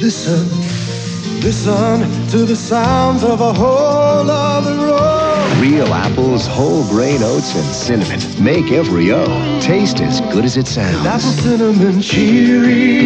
Listen, listen to the sounds of a whole other road. Real apples, whole grain oats, and cinnamon make every O taste as good as it sounds. Apple cinnamon Cheerios.